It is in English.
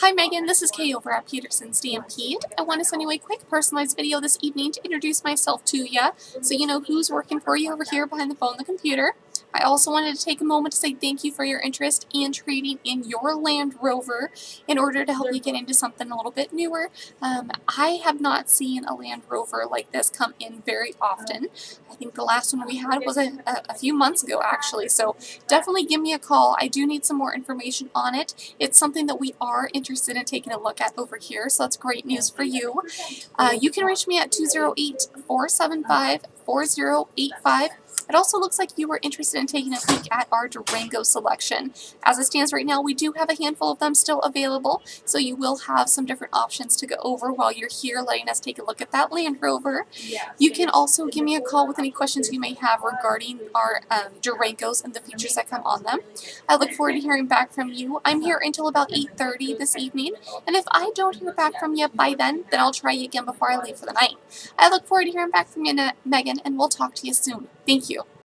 Hi Megan, this is Kay over at Peterson Stampede. I want to send you a quick personalized video this evening to introduce myself to you so you know who's working for you over here behind the phone and the computer. I also wanted to take a moment to say thank you for your interest in trading in your Land Rover in order to help you get into something a little bit newer. Um, I have not seen a Land Rover like this come in very often. I think the last one we had was a, a, a few months ago actually, so definitely give me a call. I do need some more information on it. It's something that we are interested in taking a look at over here, so that's great news for you. Uh, you can reach me at 208 475 4085 it also looks like you were interested in taking a peek at our Durango selection. As it stands right now, we do have a handful of them still available, so you will have some different options to go over while you're here letting us take a look at that Land Rover. You can also give me a call with any questions you may have regarding our um, Durangos and the features that come on them. I look forward to hearing back from you. I'm here until about 8.30 this evening, and if I don't hear back from you by then, then I'll try you again before I leave for the night. I look forward to hearing back from you, Megan, and we'll talk to you soon. Thank you.